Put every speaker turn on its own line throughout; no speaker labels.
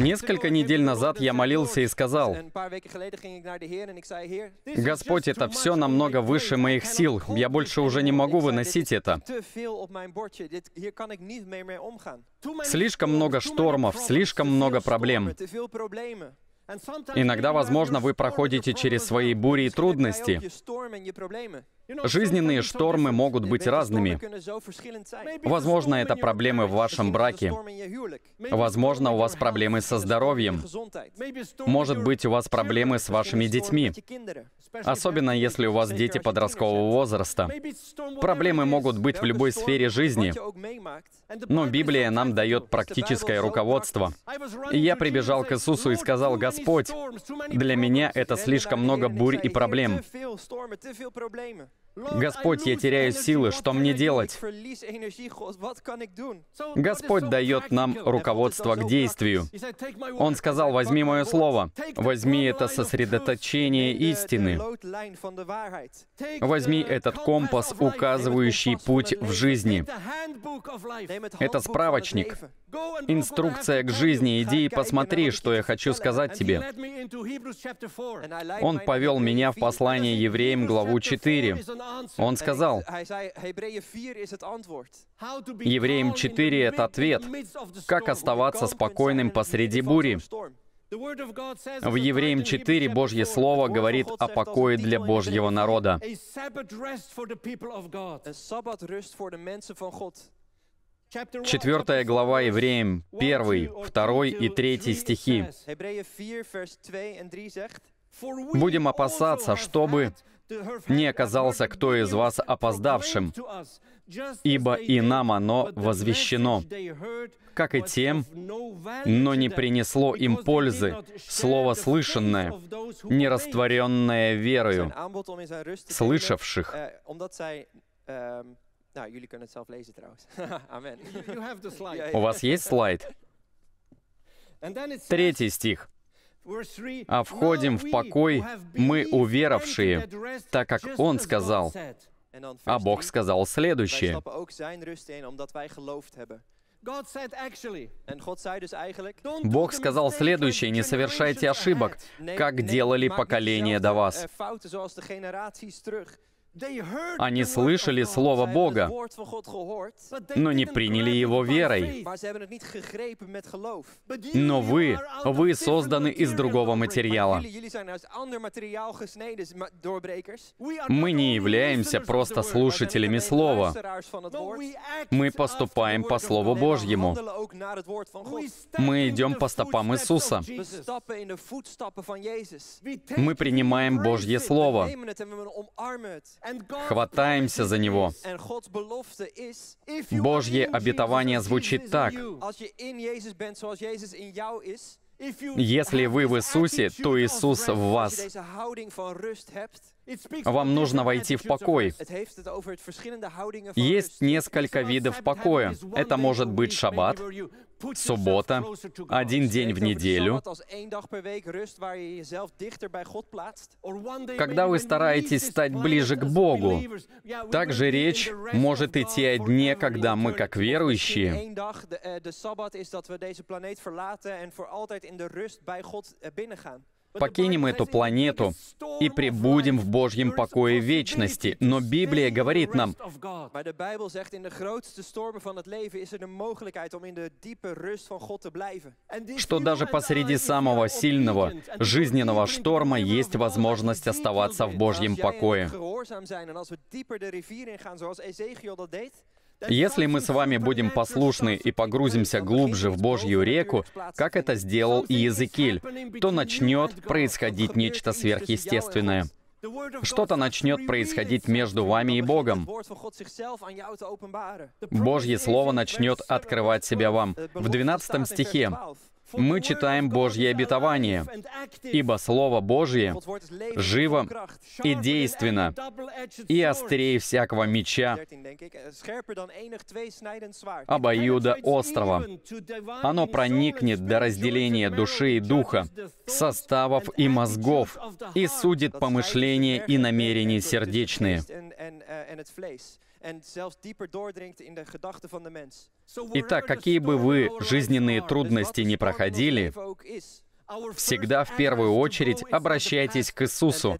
Несколько недель назад я молился и сказал, «Господь, это все намного выше моих сил. Я больше уже не могу выносить это. Слишком много штормов, слишком много проблем. Иногда, возможно, вы проходите через свои бури и трудности. Жизненные штормы могут быть разными. Возможно, это проблемы в вашем браке. Возможно, у вас проблемы со здоровьем. Может быть, у вас проблемы с вашими детьми. Особенно если у вас дети подросткового возраста. Проблемы могут быть в любой сфере жизни. Но Библия нам дает практическое руководство. И я прибежал к Иисусу и сказал, «Господь, для меня это слишком много бурь и проблем. Господь, я теряю силы, что мне делать? Господь дает нам руководство к действию. Он сказал, возьми мое слово, возьми это сосредоточение истины, возьми этот компас, указывающий путь в жизни. Это справочник, инструкция к жизни. Иди и посмотри, что я хочу сказать тебе. Он повел меня в послание евреям, главу 4. Он сказал, Евреям 4 — это ответ, как оставаться спокойным посреди бури. В Евреям 4 Божье Слово говорит о покое для Божьего народа. Четвертая глава Евреям, первый, второй и третий стихи. Будем опасаться, чтобы не оказался кто из вас опоздавшим, ибо и нам оно возвещено, как и тем, но не принесло им пользы, слово слышанное, не растворенное верою, слышавших. У вас есть слайд? Третий стих. А входим в покой мы уверовавшие, так как Он сказал. А Бог сказал следующее. Бог сказал следующее, не совершайте ошибок, как делали поколения до вас. Они слышали Слово Бога, но не приняли его верой. Но вы, вы созданы из другого материала. Мы не являемся просто слушателями Слова. Мы поступаем по Слову Божьему. Мы идем по стопам Иисуса. Мы принимаем Божье Слово хватаемся за него. Божье обетование звучит так. Если вы в Иисусе, то Иисус в вас. Вам нужно войти в покой. Есть несколько видов покоя. Это может быть шаббат, суббота, один день в неделю. Когда вы стараетесь стать ближе к Богу, также речь может идти о дне, когда мы, как верующие, покинем эту планету и пребудем в Божьем покое вечности. Но Библия говорит нам, что даже посреди самого сильного жизненного шторма есть возможность оставаться в Божьем покое. Если мы с вами будем послушны и погрузимся глубже в Божью реку, как это сделал Иезекииль, то начнет происходить нечто сверхъестественное. Что-то начнет происходить между вами и Богом. Божье Слово начнет открывать себя вам. В 12 стихе мы читаем Божье обетование, ибо Слово Божье живо и действенно, и острее всякого меча, обоюда острова. Оно проникнет до разделения души и духа, составов и мозгов, и судит помышления и намерения сердечные. Итак, какие бы вы жизненные трудности не проходили, Всегда в первую очередь обращайтесь к Иисусу,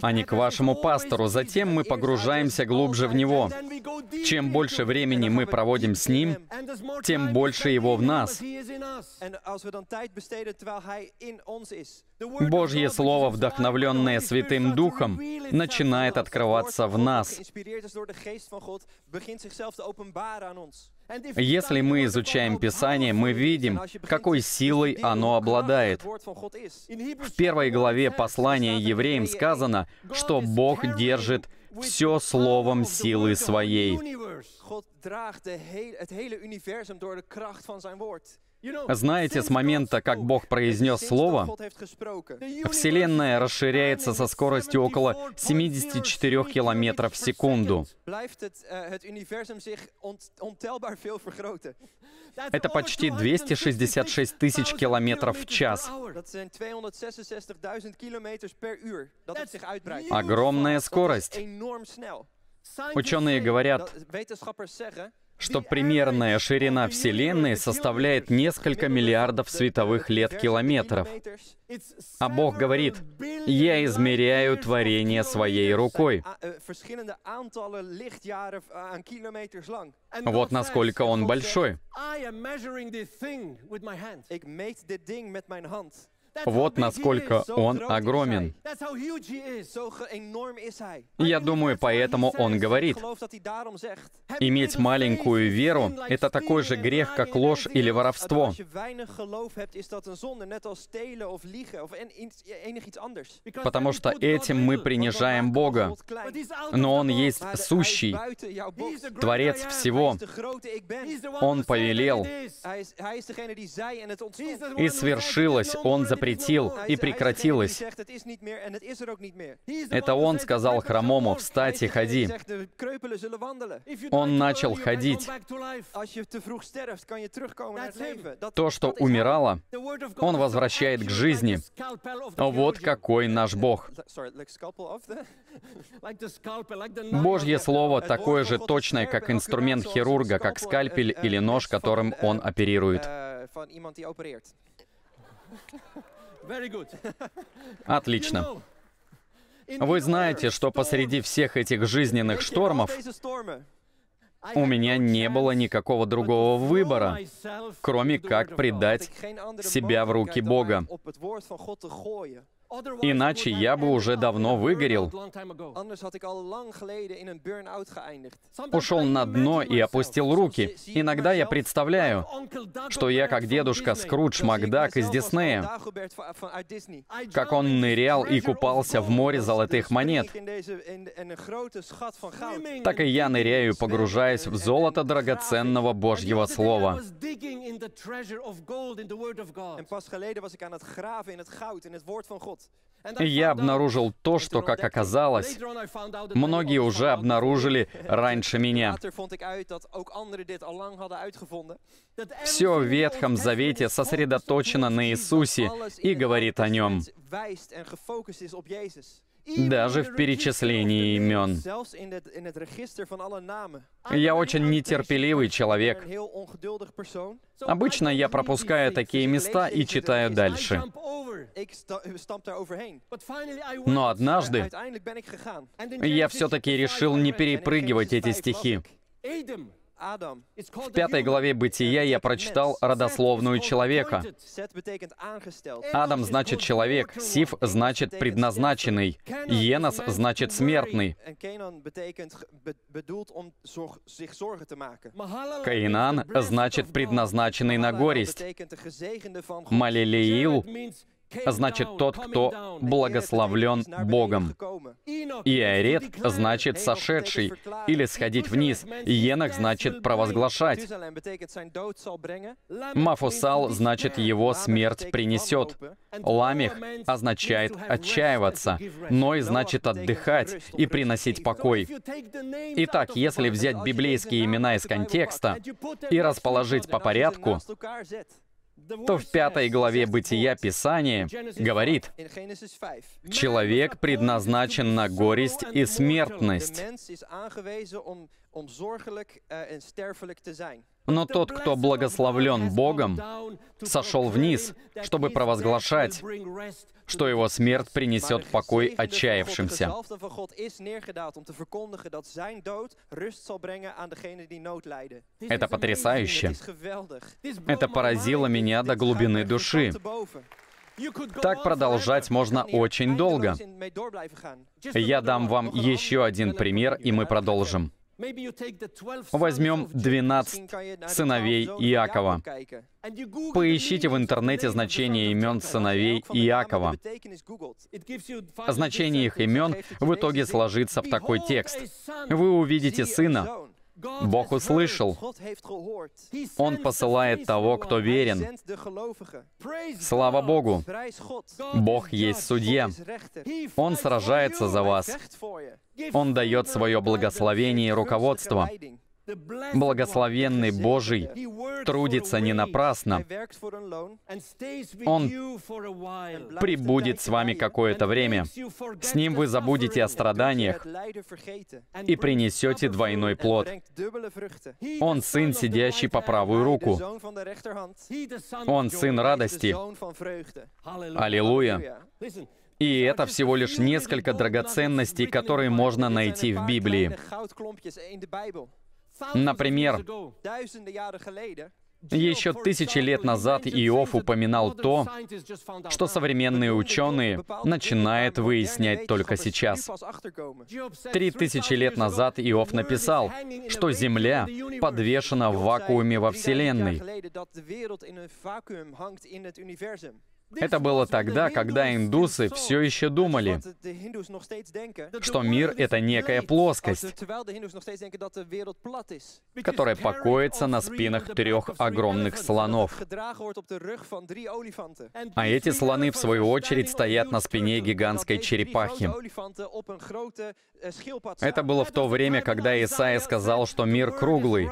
а не к вашему пастору. Затем мы погружаемся глубже в Него. Чем больше времени мы проводим с Ним, тем больше Его в нас. Божье Слово, вдохновленное Святым Духом, начинает открываться в нас. Если мы изучаем Писание, мы видим, какой силой оно обладает. В первой главе послания евреям сказано, что Бог держит все словом силы своей. Знаете, с момента, как Бог произнес Слово, Вселенная расширяется со скоростью около 74 километров в секунду. Это почти 266 тысяч километров в час. Огромная скорость. Ученые говорят, что примерная ширина Вселенной составляет несколько миллиардов световых лет километров. А Бог говорит, «Я измеряю творение своей рукой». Вот насколько он большой. Вот насколько он огромен. Я думаю, поэтому он говорит, иметь маленькую веру — это такой же грех, как ложь или воровство. Потому что этим мы принижаем Бога. Но Он есть сущий, Творец всего. Он повелел, и свершилось, Он запретил запретил, и прекратилось. Это он сказал хромому, «Встать и ходи». Он начал ходить. То, что умирало, он возвращает к жизни. Вот какой наш Бог. Божье Слово такое же точное, как инструмент хирурга, как скальпель или нож, которым он оперирует. Отлично. Вы знаете, что посреди всех этих жизненных штормов у меня не было никакого другого выбора, кроме как предать себя в руки Бога. Иначе я бы уже давно выгорел. Ушел на дно и опустил руки. Иногда я представляю, что я как дедушка Скрудж Макдак из Диснея, как он нырял и купался в море золотых монет. Так и я ныряю, погружаясь в золото драгоценного Божьего Слова. И я обнаружил то, что, как оказалось, многие уже обнаружили раньше меня. Все в Ветхом Завете сосредоточено на Иисусе и говорит о Нем даже в перечислении имен. Я очень нетерпеливый человек. Обычно я пропускаю такие места и читаю дальше. Но однажды я все-таки решил не перепрыгивать эти стихи. В пятой главе Бытия я прочитал родословную человека. Адам значит человек, Сиф значит предназначенный, Енос значит смертный. Каинан значит предназначенный на горесть. Малилеил значит тот, кто благословлен Богом. Иорет значит сошедший или сходить вниз. Енах значит провозглашать. Мафусал значит его смерть принесет. Ламех означает отчаиваться. Ной значит отдыхать и приносить покой. Итак, если взять библейские имена из контекста и расположить по порядку, то в пятой главе Бытия Писания говорит, «Человек предназначен на горесть и смертность, но тот, кто благословлен Богом, сошел вниз, чтобы провозглашать, что его смерть принесет покой отчаявшимся. Это потрясающе. Это поразило меня до глубины души. Так продолжать можно очень долго. Я дам вам еще один пример, и мы продолжим. Возьмем 12 сыновей Иакова. Поищите в интернете значение имен сыновей Иакова. Значение их имен в итоге сложится в такой текст. Вы увидите сына, Бог услышал. Он посылает того, кто верен. Слава Богу! Бог есть судья. Он сражается за вас. Он дает свое благословение и руководство. Благословенный Божий трудится не напрасно. Он прибудет с вами какое-то время. С ним вы забудете о страданиях и принесете двойной плод. Он сын, сидящий по правую руку. Он сын радости. Аллилуйя. И это всего лишь несколько драгоценностей, которые можно найти в Библии. Например, еще тысячи лет назад Иов упоминал то, что современные ученые начинают выяснять только сейчас. Три тысячи лет назад Иов написал, что Земля подвешена в вакууме во Вселенной. Это было тогда, когда индусы все еще думали, что мир — это некая плоскость, которая покоится на спинах трех огромных слонов. А эти слоны, в свою очередь, стоят на спине гигантской черепахи. Это было в то время, когда Исаия сказал, что мир круглый.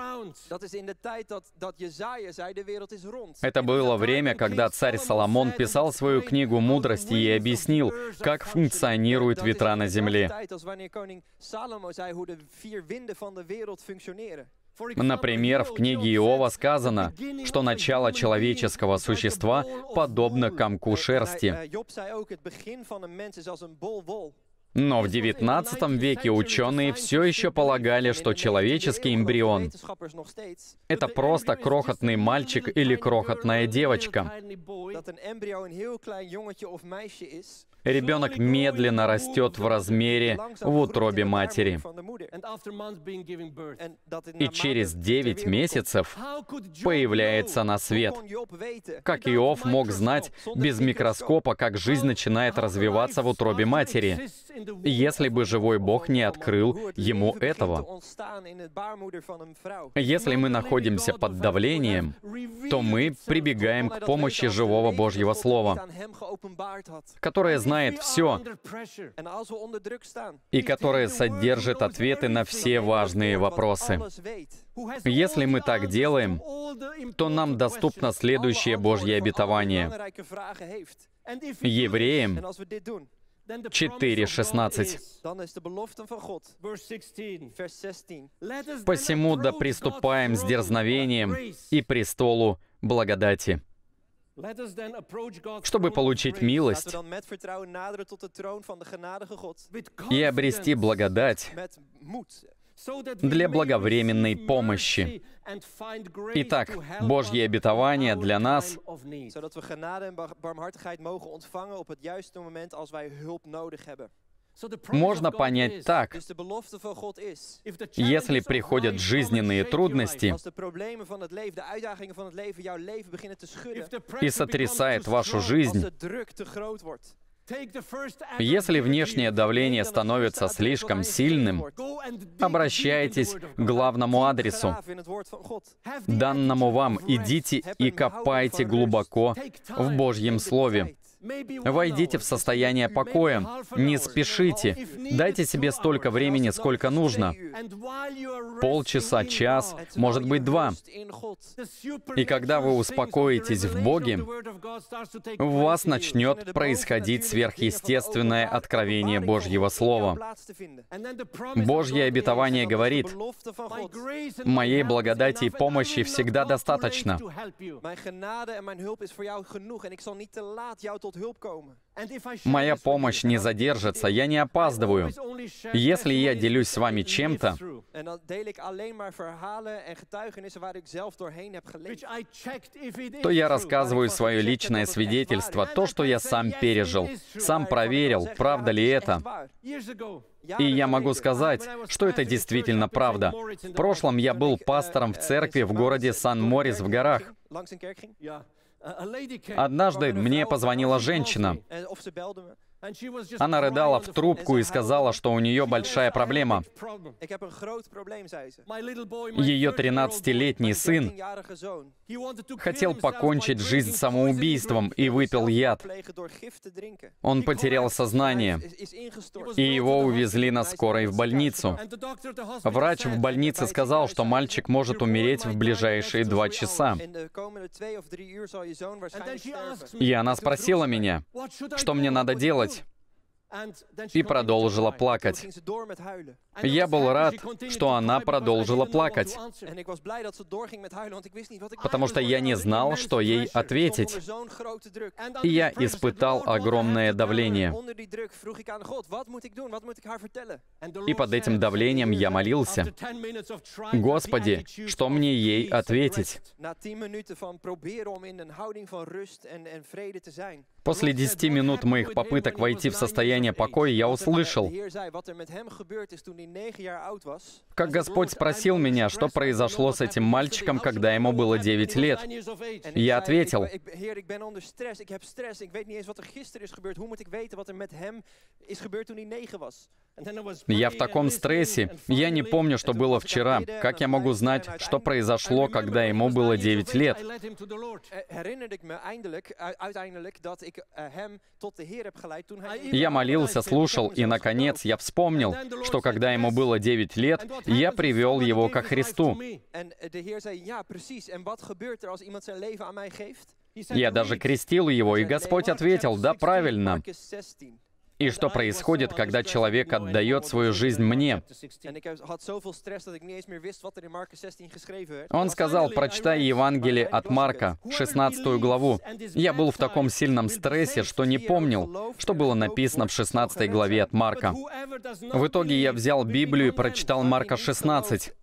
Это было время, когда царь Соломон писал написал свою книгу «Мудрости» и объяснил, как функционируют ветра на Земле. Например, в книге Иова сказано, что начало человеческого существа подобно комку шерсти. Но в XIX веке ученые все еще полагали, что человеческий эмбрион — это просто крохотный мальчик или крохотная девочка. Ребенок медленно растет в размере в утробе матери. И через 9 месяцев появляется на свет. Как Иов мог знать без микроскопа, как жизнь начинает развиваться в утробе матери? Если бы живой Бог не открыл ему этого. Если мы находимся под давлением, то мы прибегаем к помощи живого Божьего Слова, которое знает все и которое содержит ответы на все важные вопросы. Если мы так делаем, то нам доступно следующее Божье обетование. Евреям 4.16. «Посему да приступаем с дерзновением и престолу благодати» чтобы получить милость и обрести благодать для благовременной помощи. Итак, Божье обетование для нас можно понять так. Если приходят жизненные трудности и сотрясает вашу жизнь, если внешнее давление становится слишком сильным, обращайтесь к главному адресу, данному вам. Идите и копайте глубоко в Божьем Слове. Войдите в состояние покоя. Не спешите. Дайте себе столько времени, сколько нужно. Полчаса, час, может быть, два. И когда вы успокоитесь в Боге, у вас начнет происходить сверхъестественное откровение Божьего Слова. Божье обетование говорит, «Моей благодати и помощи всегда достаточно». Моя помощь не задержится, я не опаздываю. Если я делюсь с вами чем-то, то я рассказываю свое личное свидетельство, то, что я сам пережил, сам проверил, правда ли это. И я могу сказать, что это действительно правда. В прошлом я был пастором в церкви в городе Сан-Морис в горах. Однажды мне позвонила женщина. Она рыдала в трубку и сказала, что у нее большая проблема. Ее 13-летний сын хотел покончить жизнь самоубийством и выпил яд. Он потерял сознание, и его увезли на скорой в больницу. Врач в больнице сказал, что мальчик может умереть в ближайшие два часа. И она спросила меня, что мне надо делать и продолжила плакать. Я был рад, что она продолжила плакать, потому что я не знал, что ей ответить. И я испытал огромное давление. И под этим давлением я молился. Господи, что мне ей ответить? После десяти минут моих попыток войти в состояние покоя, я услышал, как Господь спросил меня, что произошло с этим мальчиком, когда ему было 9 лет. Я ответил, я в таком стрессе. Я не помню, что было вчера. Как я могу знать, что произошло, когда ему было 9 лет? Я молился, слушал, и, наконец, я вспомнил, что когда ему было 9 лет, я привел его ко Христу. Я даже крестил его, и Господь ответил, да, правильно. И что происходит, когда человек отдает свою жизнь мне? Он сказал, прочитай Евангелие от Марка, 16 главу. Я был в таком сильном стрессе, что не помнил, что было написано в 16 главе от Марка. В итоге я взял Библию и прочитал Марка 16.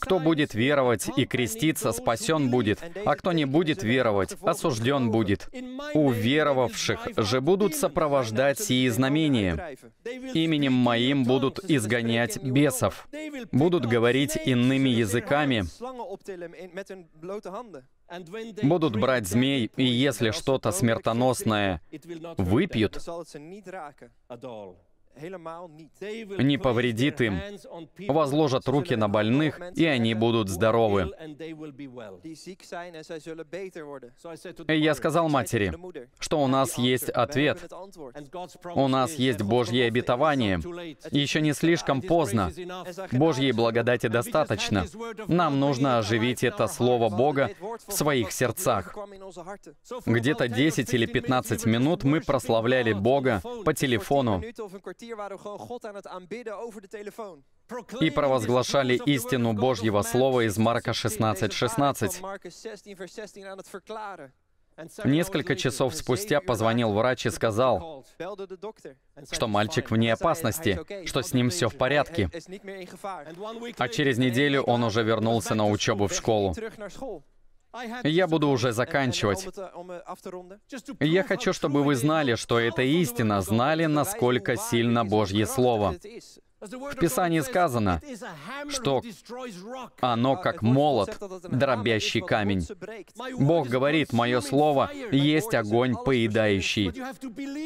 Кто будет веровать и креститься, спасен будет, а кто не будет веровать, осужден будет. У веровавших же будут сопровождать сии знамения. Именем моим будут изгонять бесов, будут говорить иными языками, будут брать змей, и если что-то смертоносное выпьют, не повредит им, возложат руки на больных, и они будут здоровы. Я сказал матери, что у нас есть ответ. У нас есть Божье обетование. Еще не слишком поздно. Божьей благодати достаточно. Нам нужно оживить это Слово Бога в своих сердцах. Где-то 10 или 15 минут мы прославляли Бога по телефону и провозглашали истину Божьего Слова из Марка 16.16. 16. Несколько часов спустя позвонил врач и сказал, что мальчик вне опасности, что с ним все в порядке. А через неделю он уже вернулся на учебу в школу. Я буду уже заканчивать. Я хочу, чтобы вы знали, что это истина, знали, насколько сильно Божье Слово. В Писании сказано, что оно как молот, дробящий камень. Бог говорит, мое слово есть огонь поедающий.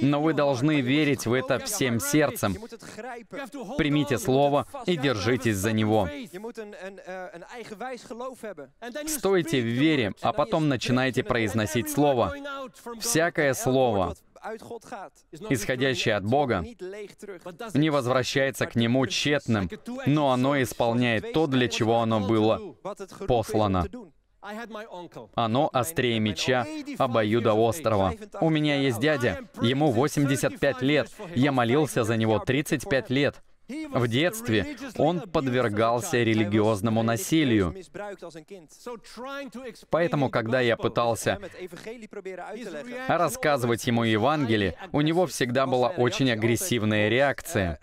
Но вы должны верить в это всем сердцем. Примите слово и держитесь за него. Стойте в вере, а потом начинайте произносить слово. Всякое слово, исходящее от Бога, не возвращается к Нему тщетным, но оно исполняет то, для чего оно было послано. Оно острее меча, обоюда острова. У меня есть дядя, ему 85 лет. Я молился за него 35 лет. В детстве он подвергался религиозному насилию. Поэтому, когда я пытался рассказывать ему Евангелие, у него всегда была очень агрессивная реакция.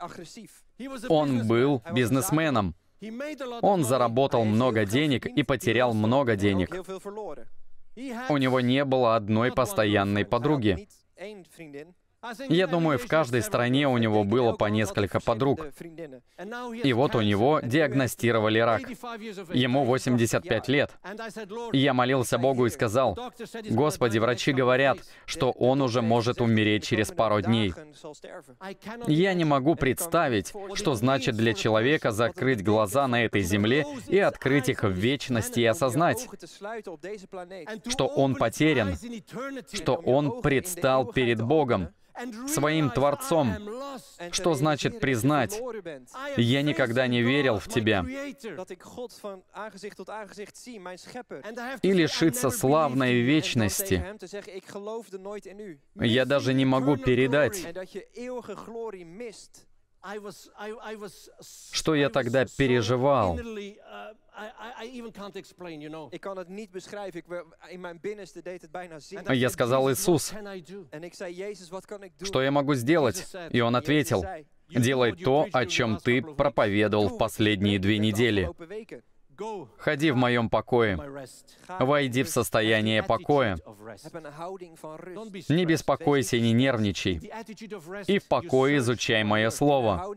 Он был бизнесменом. Он заработал много денег и потерял много денег. У него не было одной постоянной подруги. Я думаю, в каждой стране у него было по несколько подруг. И вот у него диагностировали рак. Ему 85 лет. я молился Богу и сказал, «Господи, врачи говорят, что он уже может умереть через пару дней. Я не могу представить, что значит для человека закрыть глаза на этой земле и открыть их в вечности и осознать, что он потерян, что он предстал перед Богом, своим Творцом. Что значит признать? Я никогда не верил в Тебя. И лишиться славной вечности. Я даже не могу передать, что я тогда переживал. Я сказал Иисус, что я могу сделать? И Он ответил, делай то, о чем ты проповедовал в последние две недели. Ходи в моем покое. Войди в состояние покоя. Не беспокойся и не нервничай. И в покое изучай мое слово.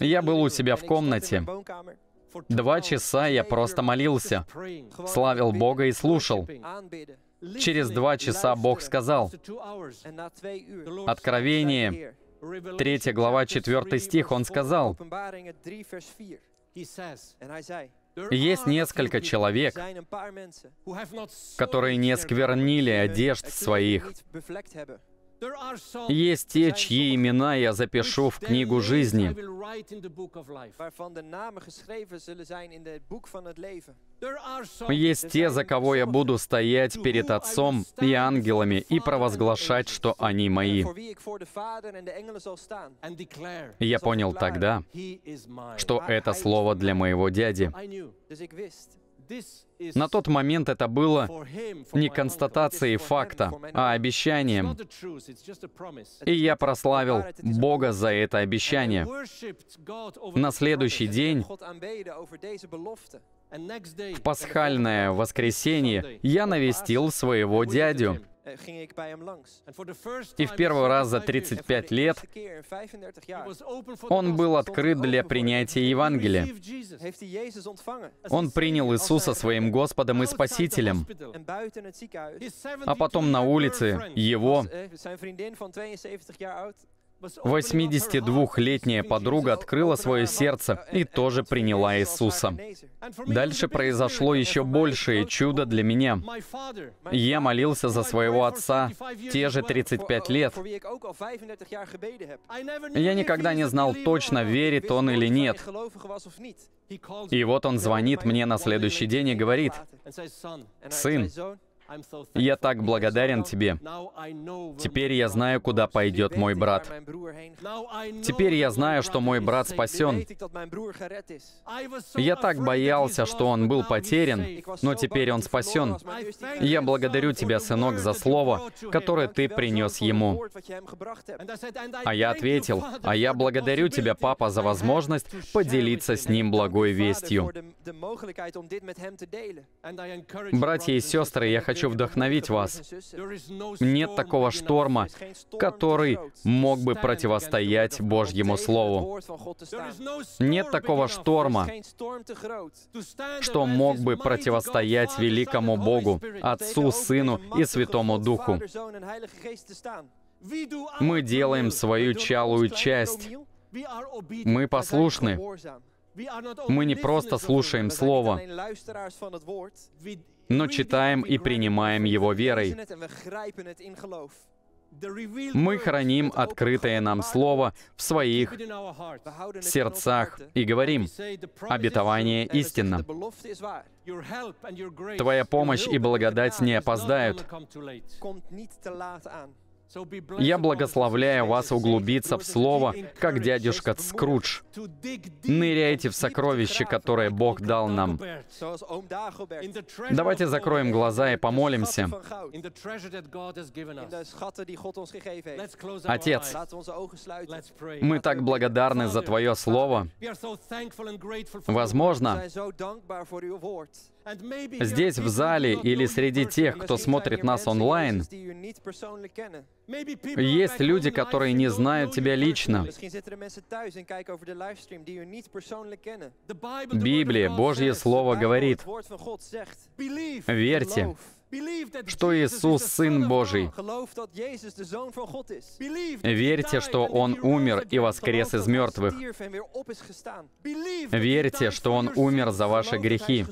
Я был у себя в комнате. Два часа я просто молился, славил Бога и слушал. Через два часа Бог сказал, Откровение, 3 глава, 4 стих, Он сказал, есть несколько человек, которые не сквернили одежд своих. Есть те, чьи имена я запишу в книгу жизни. Есть те, за кого я буду стоять перед Отцом и ангелами и провозглашать, что они мои. я понял тогда, что это слово для моего дяди. На тот момент это было не констатацией факта, а обещанием. И я прославил Бога за это обещание. На следующий день, в пасхальное воскресенье, я навестил своего дядю. И в первый раз за 35 лет он был открыт для принятия Евангелия. Он принял Иисуса своим Господом и Спасителем. А потом на улице его 82-летняя подруга открыла свое сердце и тоже приняла Иисуса. Дальше произошло еще большее чудо для меня. Я молился за своего отца те же 35 лет. Я никогда не знал точно, верит он или нет. И вот он звонит мне на следующий день и говорит, «Сын, я так благодарен тебе. Теперь я знаю, куда пойдет мой брат. Теперь я знаю, что мой брат спасен. Я так боялся, что он был потерян, но теперь он спасен. Я благодарю тебя, сынок, за слово, которое ты принес ему. А я ответил, а я благодарю тебя, папа, за возможность поделиться с ним благой вестью. Братья и сестры, я хочу хочу вдохновить вас. Нет такого шторма, который мог бы противостоять Божьему Слову. Нет такого шторма, что мог бы противостоять великому Богу, Отцу, Сыну и Святому Духу. Мы делаем свою чалую часть. Мы послушны. Мы не просто слушаем Слово, но читаем и принимаем его верой. Мы храним открытое нам Слово в своих сердцах и говорим, обетование истинно. Твоя помощь и благодать не опоздают. Я благословляю вас углубиться в Слово, как дядюшка Скрудж. Ныряйте в сокровище, которое Бог дал нам. Давайте закроем глаза и помолимся. Отец, мы так благодарны за Твое Слово. Возможно, здесь, в зале, или среди тех, кто смотрит нас онлайн, есть люди, которые не знают Тебя лично. Библия, Божье Слово говорит, верьте, что Иисус Сын Божий. Верьте, что Он умер и воскрес из мертвых. Верьте, что Он умер за ваши грехи.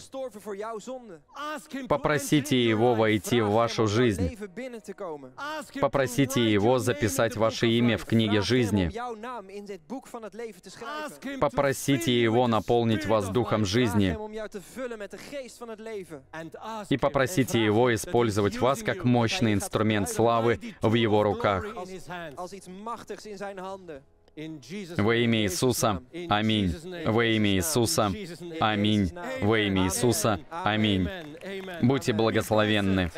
Попросите Его войти в вашу жизнь. Попросите Его записать ваше имя в книге жизни. Попросите Его наполнить вас духом жизни. И попросите Его использовать вас как мощный инструмент славы в Его руках. Во имя Иисуса. Аминь. Во имя Иисуса. Аминь. Во имя Иисуса. Аминь. Будьте благословенны.